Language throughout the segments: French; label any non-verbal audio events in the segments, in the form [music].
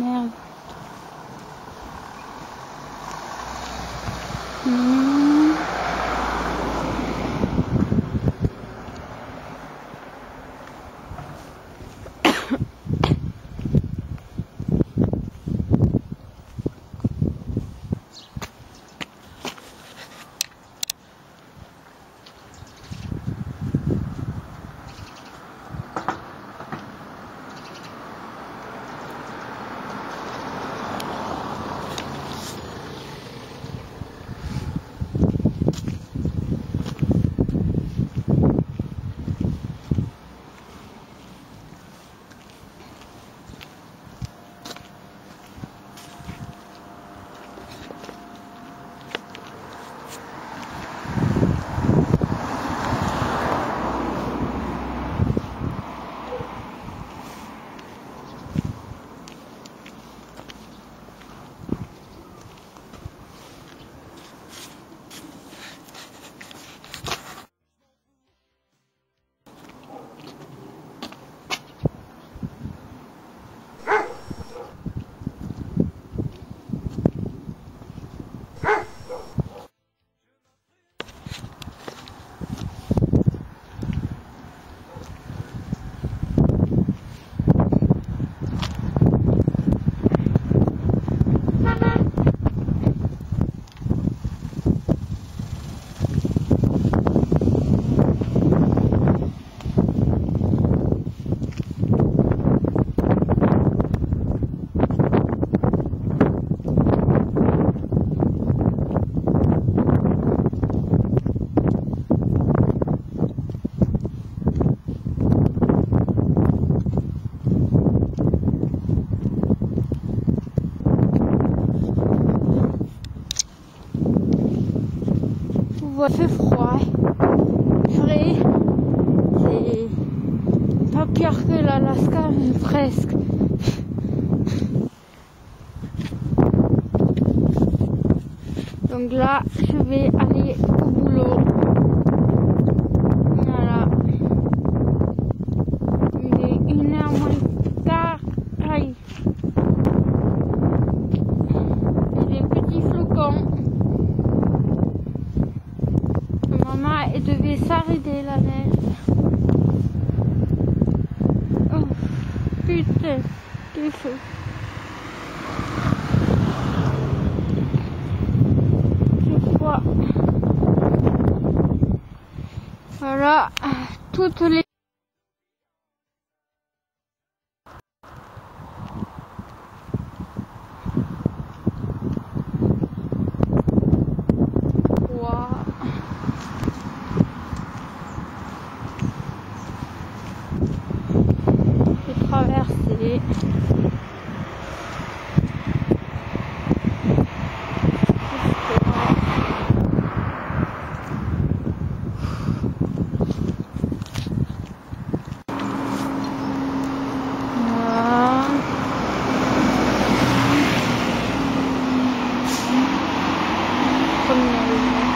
Now. Merde. Donc là, je vais aller au boulot. Voilà. Il est une heure moins tard. Aïe. A des petits flocons. Maman, elle devait s'arrêter la neige. Oh, putain, quel feu. Je crois. Voilà, toutes les... Wow. J'ai traversé. Voilà. Première ligne.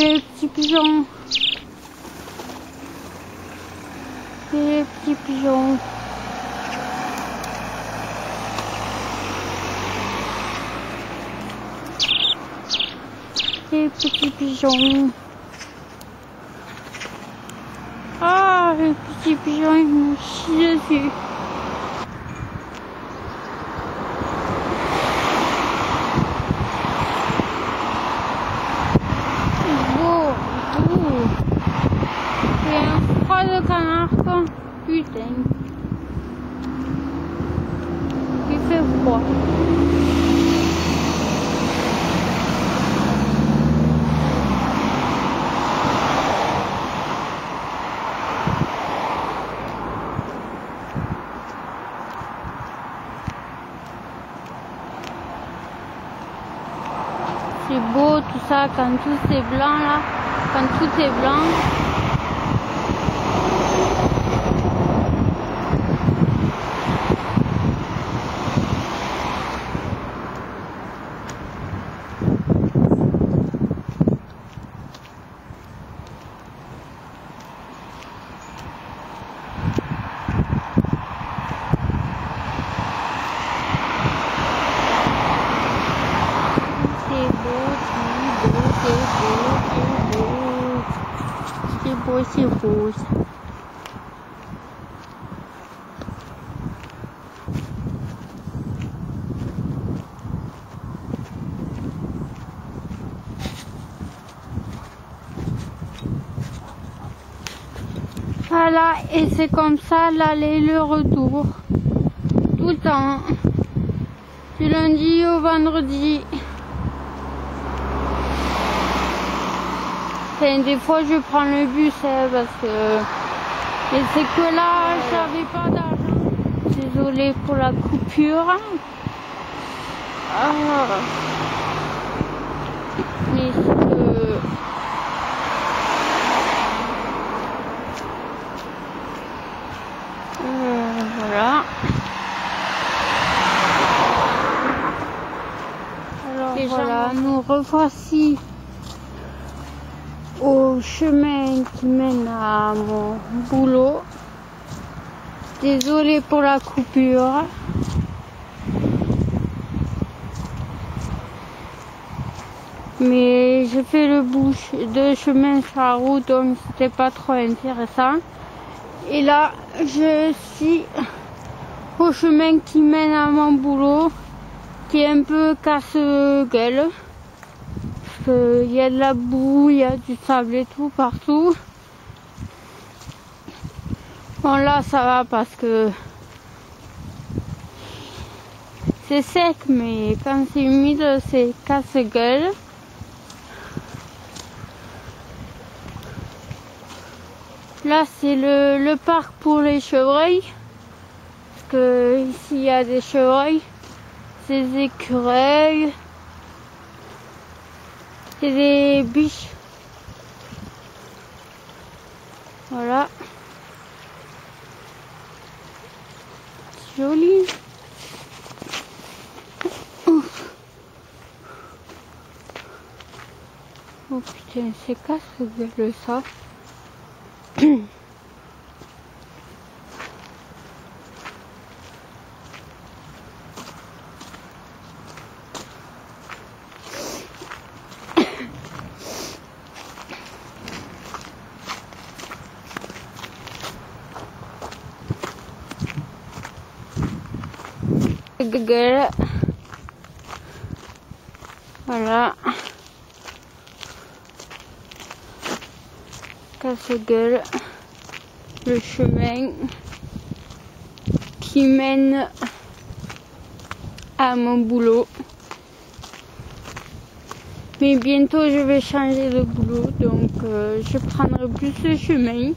Les petits pigeons. Les petits pigeons. Les petits pigeons. Ah, les petits pigeons, ils me chient dessus. C'est beau, doux. C'est un froid de canard, quoi. Putain. C'est beau tout ça quand tout c'est blanc là, quand tout est blanc. C'est beau, c'est beau, c'est beau, beau. Voilà, et c'est comme ça l'aller le retour. Tout le temps. Du lundi au vendredi. Des fois je prends le bus hein, parce que mais c'est que là j'avais pas d'argent. Désolée pour la coupure. Ah. Mais c'est que Euh, voilà. Alors voilà, nous revoici chemin qui mène à mon boulot. Désolée pour la coupure. Mais j'ai fait le bouche de chemin sur la route, donc c'était pas trop intéressant. Et là, je suis au chemin qui mène à mon boulot, qui est un peu casse-gueule. Il y a de la boue, il y a du sable et tout partout. Bon là ça va parce que c'est sec mais quand c'est humide c'est casse-gueule. Là c'est le, le parc pour les chevreuils. Parce que ici il y a des chevreuils, des écureuils, et des biches. Voilà. C'est Joli. Oh putain, c'est casse-gueule ça. [clears throat] Gueule. Voilà. Casse-gueule. Le chemin qui mène à mon boulot. Mais bientôt je vais changer de boulot, donc euh, je prendrai plus ce chemin.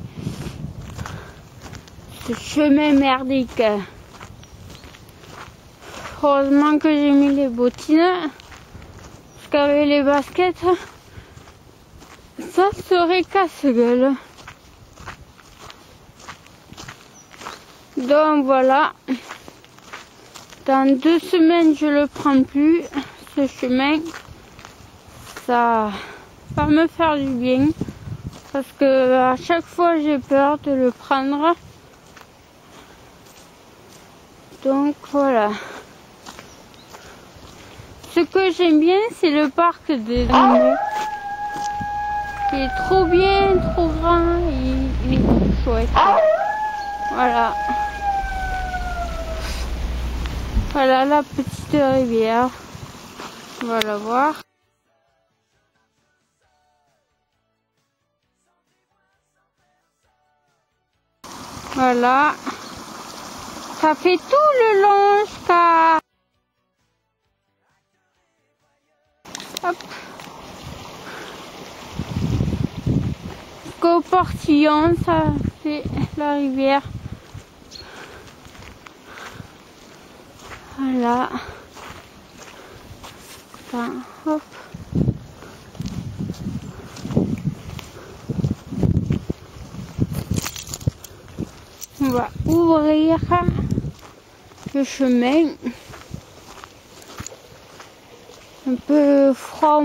Ce chemin merdique. Heureusement que j'ai mis les bottines. Parce qu'avec les baskets, ça serait casse-gueule. Donc voilà. Dans deux semaines, je le prends plus, ce chemin. Ça va me faire du bien. Parce que à chaque fois, j'ai peur de le prendre. Donc voilà. Ce que j'aime bien, c'est le parc des animaux. Il est trop bien, trop grand, il, il est trop chouette. Voilà. Voilà la petite rivière. On va la voir. Voilà. Ça fait tout le long jusqu'à Hop. Ça fait la rivière. Voilà. Hop. On va ouvrir le chemin. Un peu froid.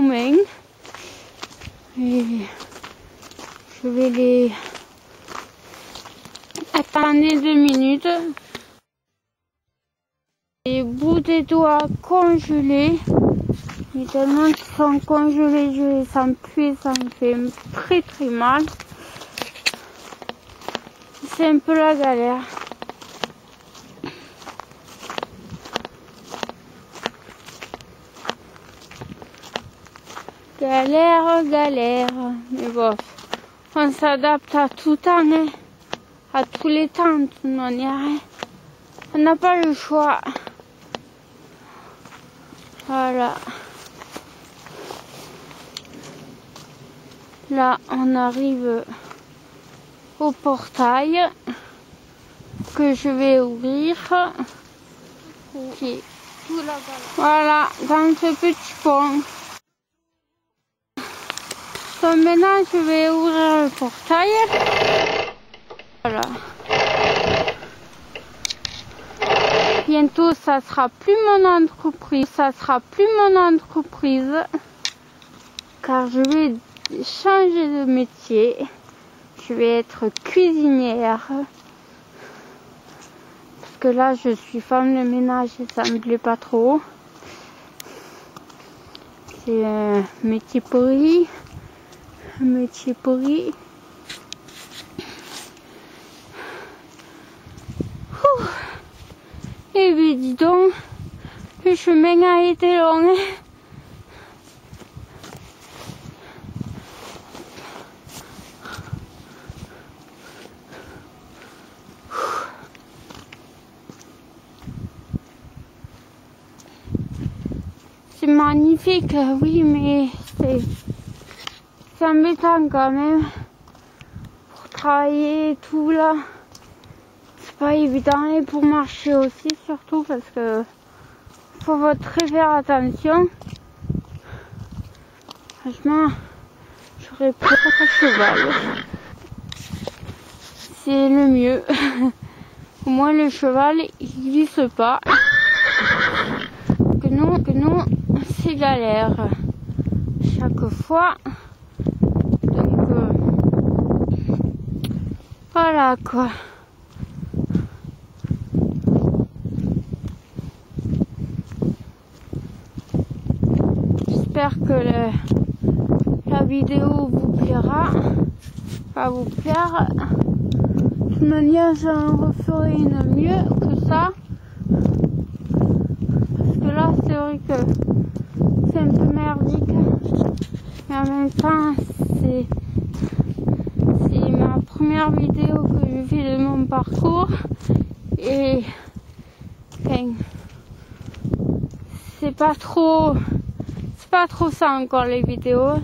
Et je vais les attendre deux minutes. Les bouts des doigts congelés. Mais tellement qu'ils sont congelés, je les sens plus, ça me fait très très mal. C'est un peu la galère. Galère, galère. Mais bon, on s'adapte à tout temps, hein. à tous les temps, de toute manière. hein. On n'a pas le choix. Voilà. Là, on arrive au portail que je vais ouvrir. Voilà, dans ce petit pont. Maintenant, je vais ouvrir le portail. Bientôt, ça sera plus mon entreprise. Ça sera plus mon entreprise. Car je vais changer de métier. Je vais être cuisinière. Parce que là, je suis femme de ménage et ça me plaît pas trop. C'est un métier pourri. Un métier pourri. Ouh. Eh bien, dis donc, le chemin a été long. hein. C'est magnifique, oui, mais c'est c'est embêtant quand même pour travailler et tout là. C'est pas évident et pour marcher aussi surtout parce que faut votre très faire attention. Franchement, j'aurais pris un cheval. C'est le mieux. [laughs] Au moins le cheval il glisse pas. Que non, que non, c'est galère. Chaque fois. Donc euh, voilà quoi. J'espère que la vidéo vous plaira. Va vous plaire. De manière, j'en referai une mieux que ça. Parce que là, c'est vrai que c'est un peu merdique. Mais en même temps, c'est première vidéo que je fais de mon parcours. Et enfin, c'est pas trop c'est pas trop ça encore les vidéos.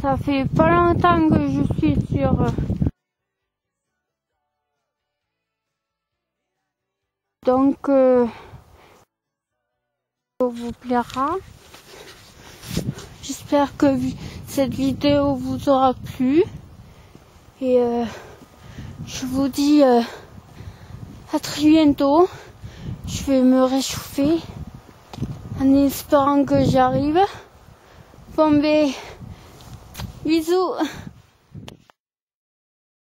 Ça fait pas longtemps que je suis sur euh, donc euh, vous plaira. J'espère que cette vidéo vous aura plu. Et euh, je vous dis euh, à très bientôt. Je vais me réchauffer en espérant que j'y arrive. Bon, ben, bisous.